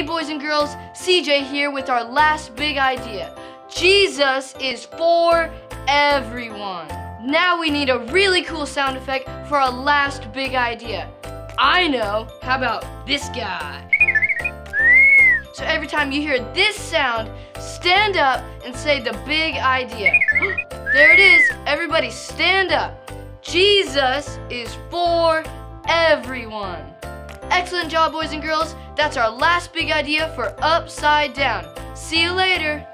Hey boys and girls, CJ here with our last big idea. Jesus is for everyone. Now we need a really cool sound effect for our last big idea. I know, how about this guy? So every time you hear this sound, stand up and say the big idea. there it is, everybody stand up. Jesus is for everyone. Excellent job, boys and girls. That's our last big idea for Upside Down. See you later.